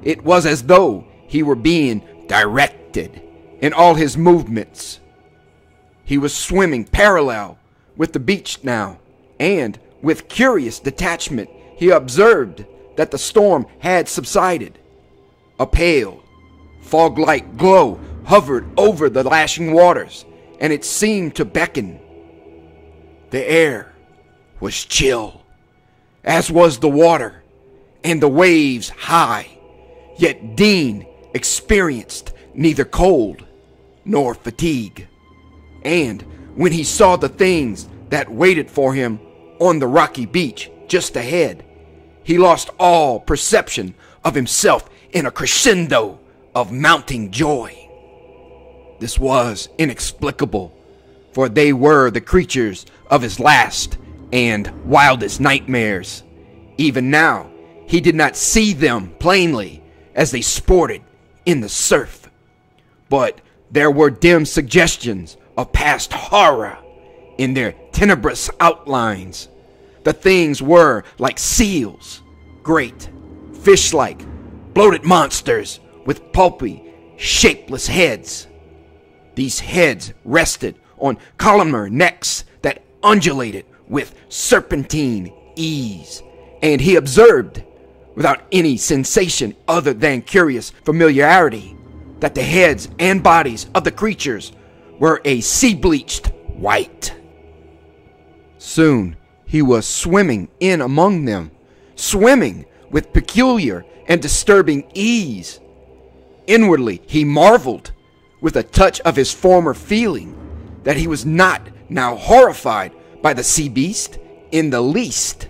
S2: It was as though he were being directed in all his movements. He was swimming parallel with the beach now, and with curious detachment, he observed that the storm had subsided. A pale, fog like glow hovered over the lashing waters, and it seemed to beckon. The air was chill, as was the water, and the waves high. Yet Dean experienced neither cold nor fatigue. And when he saw the things that waited for him on the rocky beach just ahead, he lost all perception of himself in a crescendo of mounting joy. This was inexplicable, for they were the creatures of his last and wildest nightmares. Even now, he did not see them plainly as they sported in the surf. But there were dim suggestions of past horror in their tenebrous outlines. The things were like seals, great, fish like, bloated monsters with pulpy, shapeless heads. These heads rested on columnar necks that undulated with serpentine ease, and he observed, without any sensation other than curious familiarity, that the heads and bodies of the creatures were a sea bleached white. Soon he was swimming in among them, swimming with peculiar and disturbing ease. Inwardly, he marveled, with a touch of his former feeling, that he was not now horrified by the sea beast in the least.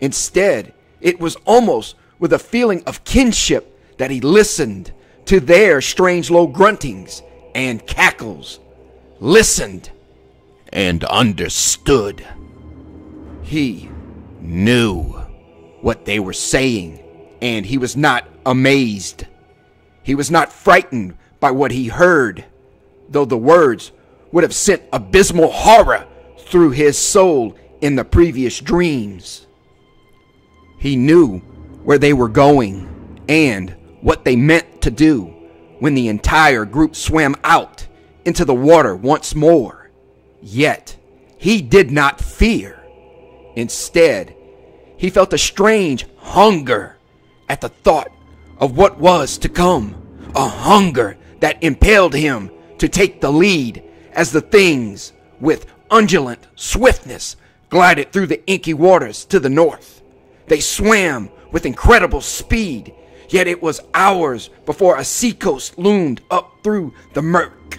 S2: Instead, it was almost with a feeling of kinship that he listened to their strange low gruntings and cackles, listened and understood. He knew what they were saying, and he was not amazed. He was not frightened by what he heard, though the words would have sent abysmal horror through his soul in the previous dreams. He knew where they were going and what they meant to do when the entire group swam out into the water once more. Yet, he did not fear. Instead, he felt a strange hunger at the thought of what was to come, a hunger that impelled him to take the lead as the things with undulant swiftness glided through the inky waters to the north. They swam with incredible speed, yet it was hours before a seacoast loomed up through the murk,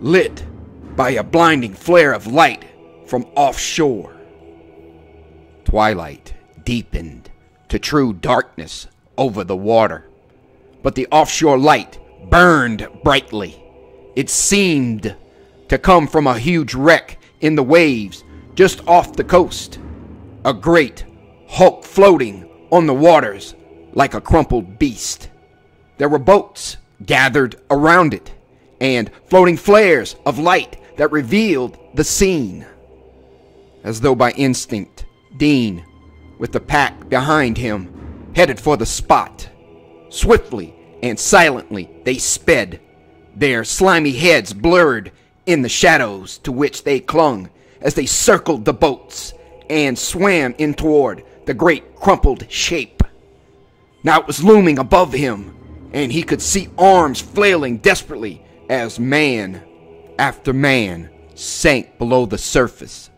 S2: lit by a blinding flare of light from offshore. Twilight deepened to true darkness over the water, but the offshore light burned brightly. It seemed to come from a huge wreck in the waves just off the coast. A great hulk floating on the waters like a crumpled beast. There were boats gathered around it, and floating flares of light that revealed the scene. As though by instinct, Dean, with the pack behind him, headed for the spot. Swiftly and silently they sped, their slimy heads blurred in the shadows to which they clung as they circled the boats and swam in toward the great crumpled shape. Now it was looming above him, and he could see arms flailing desperately as man after man sank below the surface.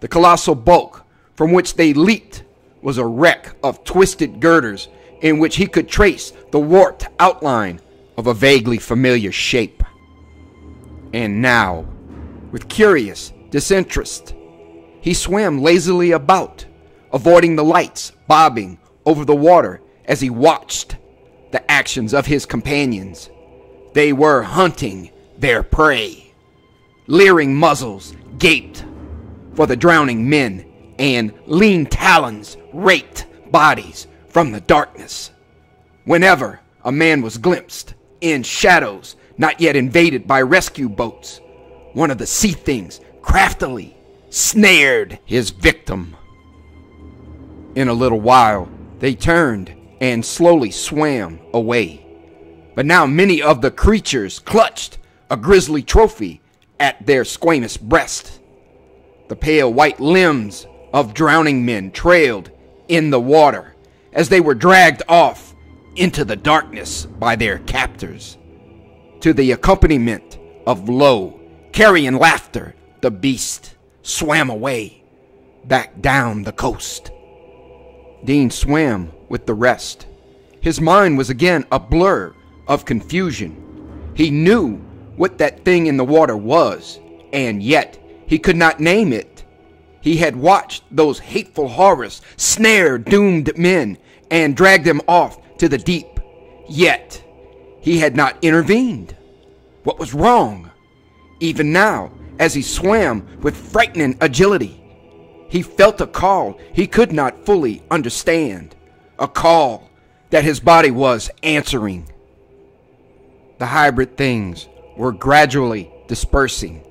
S2: The colossal bulk from which they leaped was a wreck of twisted girders in which he could trace the warped outline of a vaguely familiar shape. And now, with curious disinterest, he swam lazily about, avoiding the lights bobbing over the water as he watched the actions of his companions. They were hunting their prey. Leering muzzles gaped for the drowning men, and lean talons raked bodies from the darkness. Whenever a man was glimpsed in shadows not yet invaded by rescue boats, one of the sea things craftily snared his victim. In a little while, they turned and slowly swam away. But now many of the creatures clutched a grisly trophy at their squamous breast. The pale white limbs of drowning men trailed in the water as they were dragged off into the darkness by their captors. To the accompaniment of low, carrion laughter, the beast swam away, back down the coast. Dean swam with the rest. His mind was again a blur of confusion. He knew what that thing in the water was, and yet he could not name it. He had watched those hateful horrors snare doomed men and drag them off to the deep. Yet he had not intervened. What was wrong? Even now, as he swam with frightening agility, he felt a call he could not fully understand. A call that his body was answering. The hybrid things were gradually dispersing.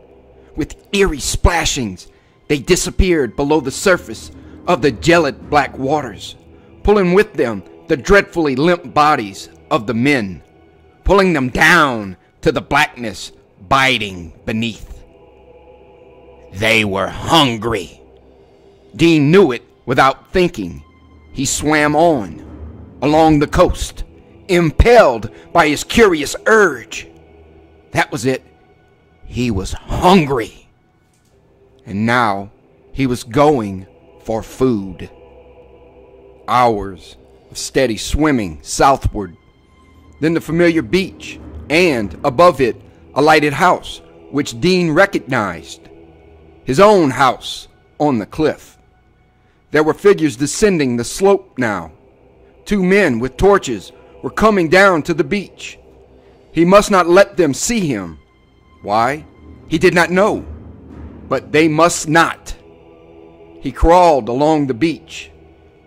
S2: With eerie splashings, they disappeared below the surface of the gelid black waters, pulling with them the dreadfully limp bodies of the men, pulling them down to the blackness biting beneath. They were hungry. Dean knew it without thinking. He swam on, along the coast, impelled by his curious urge. That was it. He was hungry. And now he was going for food. Hours of steady swimming southward. Then the familiar beach, and above it, a lighted house, which Dean recognized. His own house on the cliff. There were figures descending the slope now. Two men with torches were coming down to the beach. He must not let them see him. Why? He did not know. But they must not. He crawled along the beach,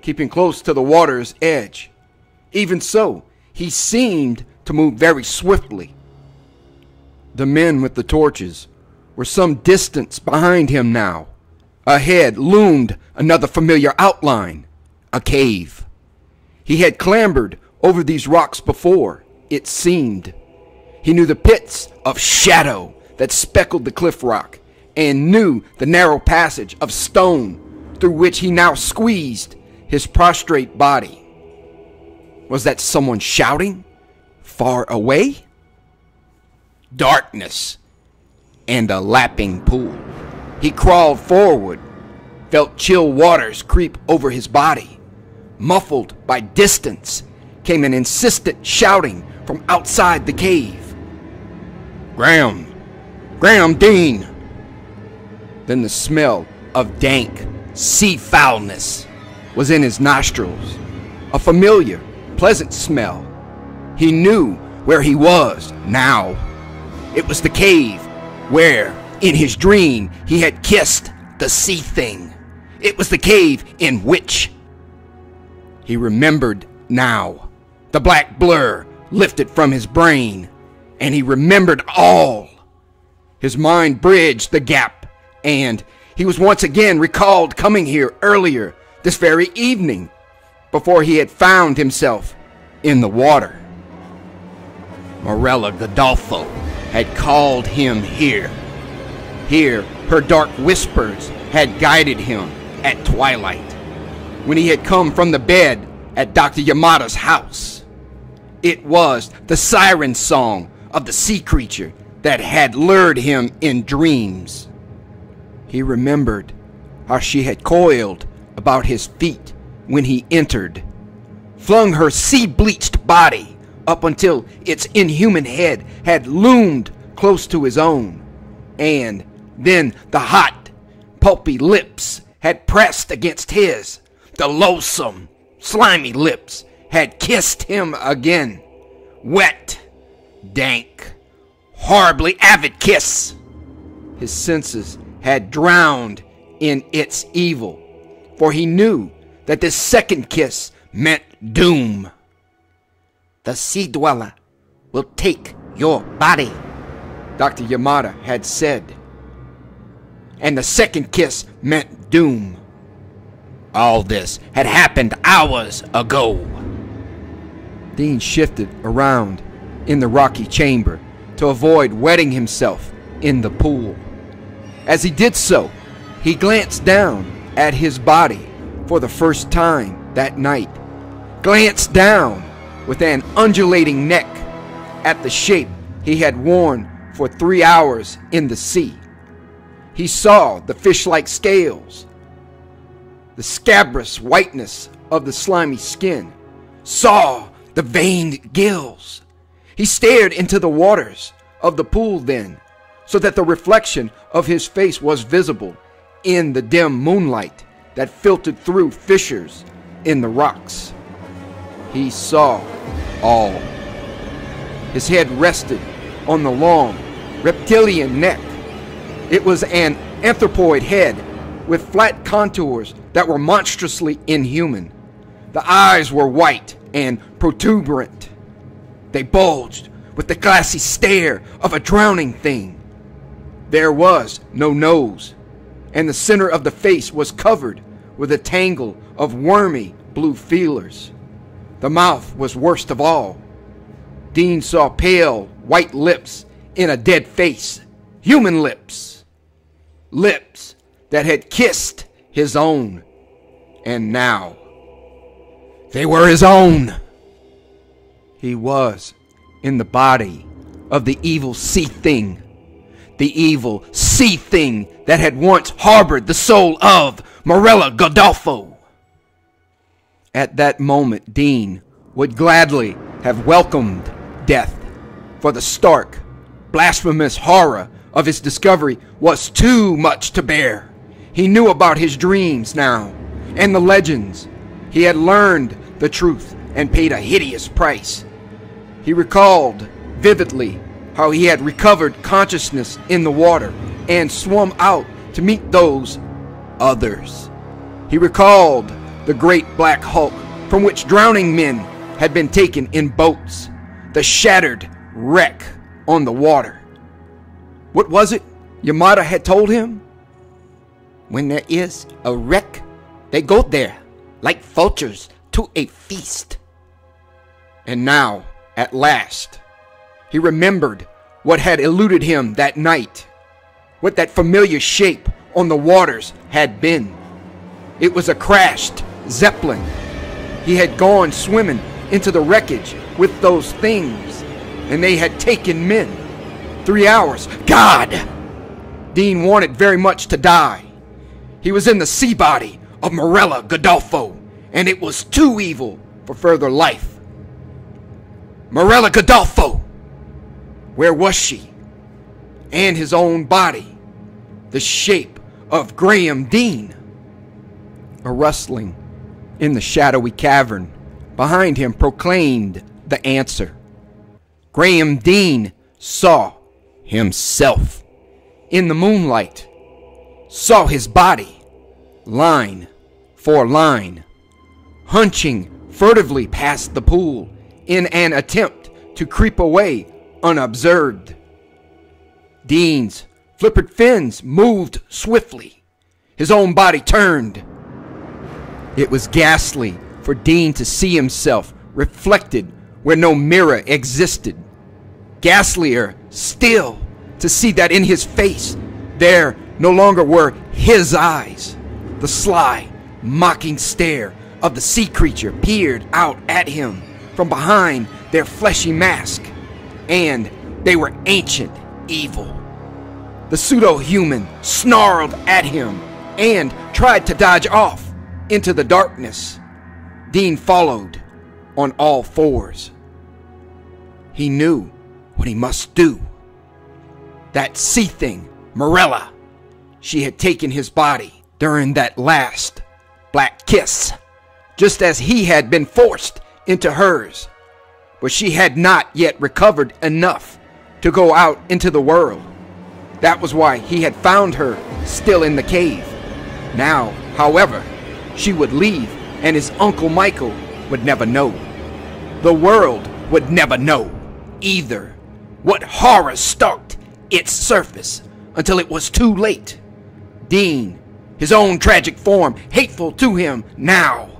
S2: keeping close to the water's edge. Even so, he seemed to move very swiftly. The men with the torches were some distance behind him now. Ahead loomed another familiar outline a cave. He had clambered over these rocks before, it seemed. He knew the pits of shadow that speckled the cliff rock, and knew the narrow passage of stone through which he now squeezed his prostrate body. Was that someone shouting? Far away? Darkness and a lapping pool. He crawled forward, felt chill waters creep over his body. Muffled by distance came an insistent shouting from outside the cave. Graham! Graham Dean! Then the smell of dank sea foulness was in his nostrils. A familiar, pleasant smell. He knew where he was now. It was the cave where in his dream, he had kissed the sea thing. It was the cave in which. He remembered now. The black blur
S1: lifted from his brain, and he remembered all. His mind bridged the gap, and he was once again recalled coming here earlier this very evening before he had found himself in the water. Morella Godolfo had called him here. Here, her dark whispers had guided him at twilight, when he had come from the bed at Dr. Yamada's house. It was the siren song of the sea creature that had lured him in dreams. He remembered how she had coiled about his feet when he entered, flung her sea bleached body up until its inhuman head had loomed close to his own, and then the hot, pulpy lips had pressed against his. The loathsome, slimy lips had kissed him again. Wet, dank, horribly avid kiss. His senses had drowned in its evil, for he knew that this second kiss meant doom.
S3: The sea dweller will take your body,
S2: Dr. Yamada had said. And the second kiss meant doom.
S1: All this had happened hours ago.
S2: Dean shifted around in the rocky chamber to avoid wetting himself in the pool. As he did so, he glanced down at his body for the first time that night. Glanced down with an undulating neck at the shape he had worn for three hours in the sea. He saw the fish like scales, the scabrous whiteness of the slimy skin, saw the veined gills. He stared into the waters of the pool then, so that the reflection of his face was visible in the dim moonlight that filtered through fissures in the rocks. He saw all. His head rested on the long, reptilian neck. It was an anthropoid head with flat contours that were monstrously inhuman. The eyes were white and protuberant. They bulged with the glassy stare of a drowning thing. There was no nose, and the center of the face was covered with a tangle of wormy blue feelers. The mouth was worst of all. Dean saw pale white lips in a dead face, human lips. Lips that had kissed his own. And now, they were his own. He was in the body of the evil sea thing. The evil sea thing that had once harbored the soul of Morella Godolfo. At that moment, Dean would gladly have welcomed death, for the stark, blasphemous horror of his discovery was too much to bear. He knew about his dreams now, and the legends. He had learned the truth and paid a hideous price. He recalled vividly how he had recovered consciousness in the water and swum out to meet those others. He recalled the great black hulk from which drowning men had been taken in boats, the shattered wreck on the water. What was it Yamada had told him?
S3: When there is a wreck, they go there like vultures to a feast.
S2: And now, at last, he remembered what had eluded him that night, what that familiar shape on the waters had been. It was a crashed Zeppelin. He had gone swimming into the wreckage with those things, and they had taken men. Three hours. God! Dean wanted very much to die. He was in the sea body of Morella Godolfo, and it was too evil for further life. Morella Godolfo! Where was she? And his own body, the shape of Graham Dean. A rustling in the shadowy cavern behind him proclaimed the answer. Graham Dean saw himself in the moonlight, saw his body, line for line, hunching furtively past the pool in an attempt to creep away unobserved. Dean's flippered fins moved swiftly. His own body turned. It was ghastly for Dean to see himself reflected where no mirror existed. Ghastlier still to see that in his face there no longer were his eyes. The sly, mocking stare of the sea creature peered out at him from behind their fleshy mask, and they were ancient evil. The pseudo human snarled at him and tried to dodge off into the darkness. Dean followed on all fours. He knew what he must do. That sea thing, Morella, she had taken his body during that last black kiss, just as he had been forced into hers. But she had not yet recovered enough to go out into the world. That was why he had found her still in the cave. Now, however, she would leave, and his Uncle Michael would never know. The world would never know either what horror stalked its surface until it was too late. Dean, his own tragic form, hateful to him now,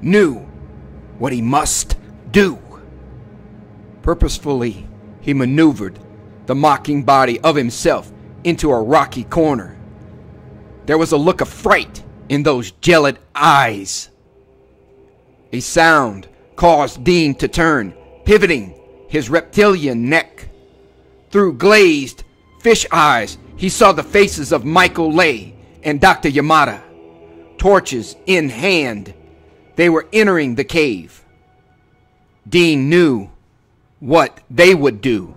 S2: knew what he must do. Purposefully, he maneuvered the mocking body of himself into a rocky corner. There was a look of fright in those gelid eyes. A sound caused Dean to turn, pivoting his reptilian neck. Through glazed fish eyes, he saw the faces of Michael Leigh and Dr. Yamada, torches in hand. They were entering the cave. Dean knew what they would do,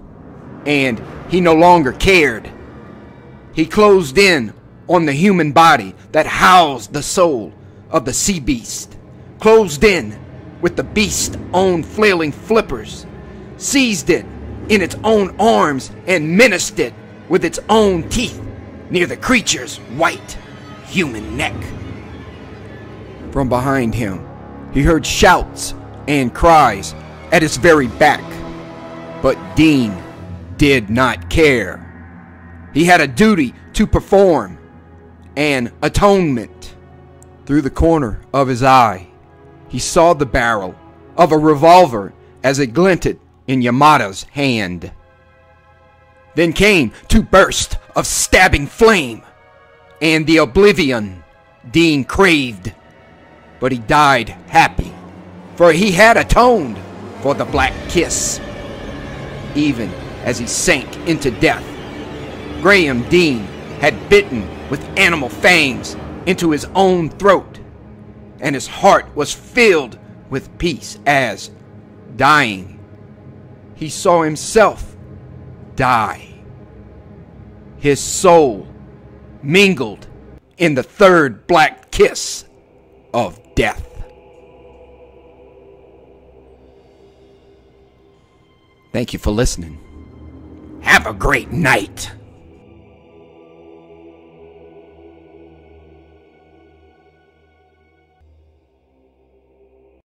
S2: and he no longer cared. He closed in on the human body that housed the soul of the sea beast, closed in with the beast's own flailing flippers, seized it in its own arms, and menaced it with its own teeth near the creature's white human neck. From behind him, he heard shouts and cries at his very back. But Dean did not care. He had a duty to perform, an atonement. Through the corner of his eye, he saw the barrel of a revolver as it glinted in Yamada's hand. Then came two bursts of stabbing flame, and the oblivion Dean craved. But he died happy, for he had atoned for the black kiss. Even as he sank into death, Graham Dean had bitten with animal fangs into his own throat, and his heart was filled with peace as, dying, he saw himself die. His soul mingled in the third black kiss of death. Thank you for listening. Have a great night.